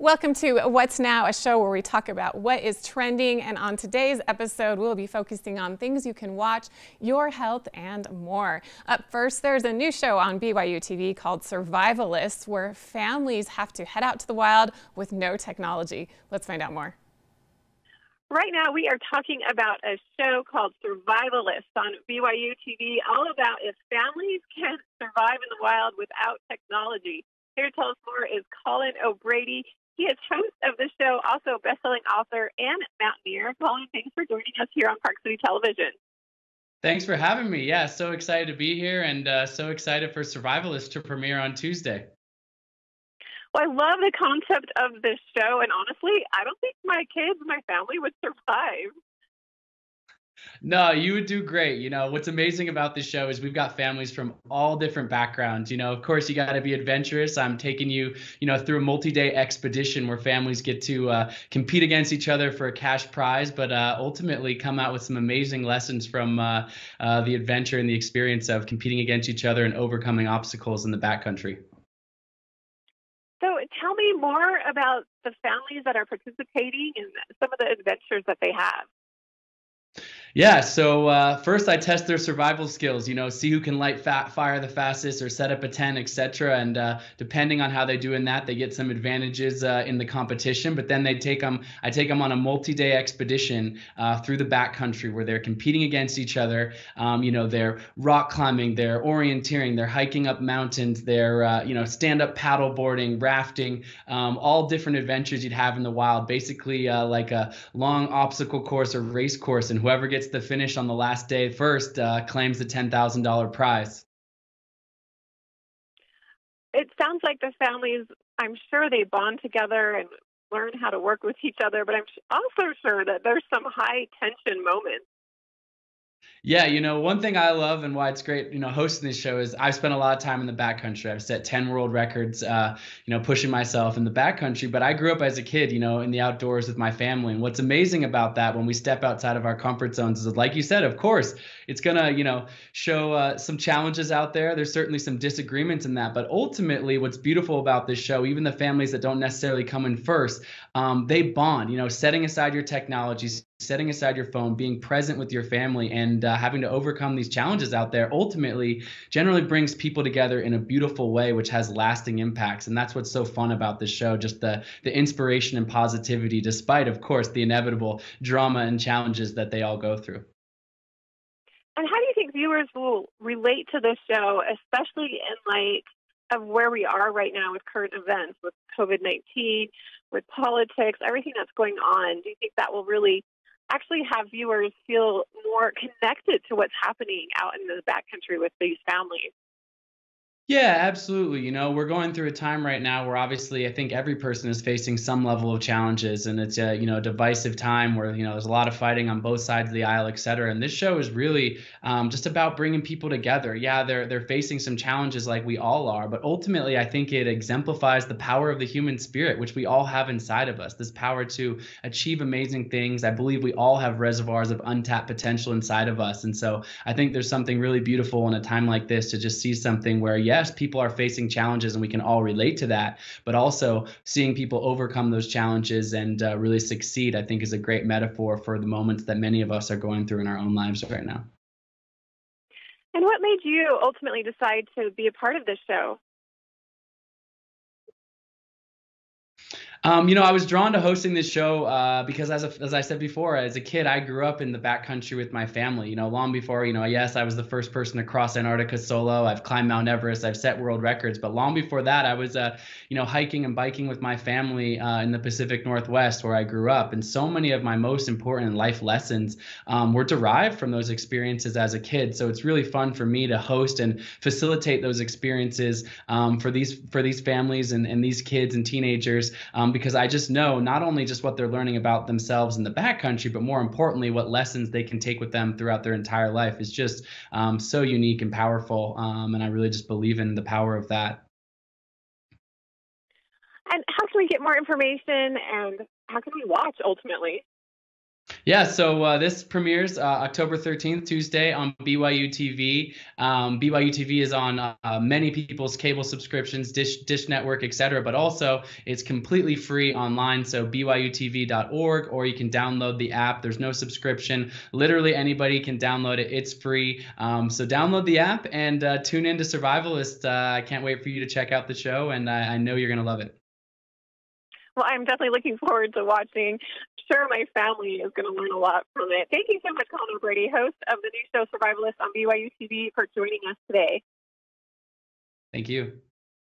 Welcome to What's Now, a show where we talk about what is trending. And on today's episode, we'll be focusing on things you can watch, your health, and more. Up first, there's a new show on BYU TV called Survivalists, where families have to head out to the wild with no technology. Let's find out more. Right now, we are talking about a show called Survivalists on BYU TV, all about if families can survive in the wild without technology. Here to tell us more is Colin O'Brady. He is host of the show, also best-selling author and mountaineer. Colin, thanks for joining us here on Park City Television. Thanks for having me. Yeah, so excited to be here and uh, so excited for Survivalists to premiere on Tuesday. Well, I love the concept of this show, and honestly, I don't think my kids, my family would survive. No, you would do great. You know, what's amazing about this show is we've got families from all different backgrounds. You know, of course, you got to be adventurous. I'm taking you, you know, through a multi day expedition where families get to uh, compete against each other for a cash prize, but uh, ultimately come out with some amazing lessons from uh, uh the adventure and the experience of competing against each other and overcoming obstacles in the backcountry. So tell me more about the families that are participating and some of the adventures that they have. Yeah, so uh, first I test their survival skills, you know, see who can light fat fire the fastest or set up a tent, etc. And uh, depending on how they do in that, they get some advantages uh, in the competition. But then they take them, I take them on a multi-day expedition uh, through the backcountry where they're competing against each other. Um, you know, they're rock climbing, they're orienteering, they're hiking up mountains, they're uh, you know stand-up paddle boarding, rafting, um, all different adventures you'd have in the wild. Basically, uh, like a long obstacle course or race course, and whoever gets the finish on the last day first uh, claims the $10,000 prize. It sounds like the families, I'm sure they bond together and learn how to work with each other, but I'm also sure that there's some high tension moments yeah, you know, one thing I love and why it's great, you know, hosting this show is I've spent a lot of time in the backcountry. I've set 10 world records, uh, you know, pushing myself in the backcountry. But I grew up as a kid, you know, in the outdoors with my family. And what's amazing about that when we step outside of our comfort zones is, like you said, of course, it's going to, you know, show uh, some challenges out there. There's certainly some disagreements in that. But ultimately, what's beautiful about this show, even the families that don't necessarily come in first, um, they bond, you know, setting aside your technologies, setting aside your phone, being present with your family, and uh, having to overcome these challenges out there ultimately generally brings people together in a beautiful way, which has lasting impacts. And that's what's so fun about this show just the, the inspiration and positivity, despite, of course, the inevitable drama and challenges that they all go through. And how do you think viewers will relate to this show, especially in light of where we are right now with current events, with COVID 19, with politics, everything that's going on? Do you think that will really actually have viewers feel more connected to what's happening out in the backcountry with these families. Yeah, absolutely. You know, we're going through a time right now where obviously I think every person is facing some level of challenges and it's a, you know, divisive time where, you know, there's a lot of fighting on both sides of the aisle, et cetera. And this show is really um, just about bringing people together. Yeah, they're, they're facing some challenges like we all are, but ultimately I think it exemplifies the power of the human spirit, which we all have inside of us, this power to achieve amazing things. I believe we all have reservoirs of untapped potential inside of us. And so I think there's something really beautiful in a time like this to just see something where, yeah, yes, people are facing challenges and we can all relate to that, but also seeing people overcome those challenges and uh, really succeed, I think is a great metaphor for the moments that many of us are going through in our own lives right now. And what made you ultimately decide to be a part of this show? Um, you know, I was drawn to hosting this show uh, because, as, a, as I said before, as a kid, I grew up in the backcountry with my family. You know, long before, you know, yes, I was the first person to cross Antarctica solo. I've climbed Mount Everest. I've set world records. But long before that, I was, uh, you know, hiking and biking with my family uh, in the Pacific Northwest where I grew up. And so many of my most important life lessons um, were derived from those experiences as a kid. So it's really fun for me to host and facilitate those experiences um, for these for these families and, and these kids and teenagers. Um, um, because I just know not only just what they're learning about themselves in the backcountry, but more importantly, what lessons they can take with them throughout their entire life is just um, so unique and powerful. Um, and I really just believe in the power of that. And how can we get more information and how can we watch ultimately? Yeah, so uh, this premieres uh, October 13th, Tuesday on BYU TV. Um, BYU TV is on uh, many people's cable subscriptions, Dish, Dish Network, etc. But also, it's completely free online. So BYUTV.org, or you can download the app. There's no subscription. Literally anybody can download it. It's free. Um, so download the app and uh, tune in to Survivalist. Uh, I can't wait for you to check out the show, and I, I know you're going to love it. Well, I'm definitely looking forward to watching. Sure, my family is going to learn a lot from it. Thank you so much, Colin O'Brady, host of the new show Survivalist on BYU TV, for joining us today. Thank you.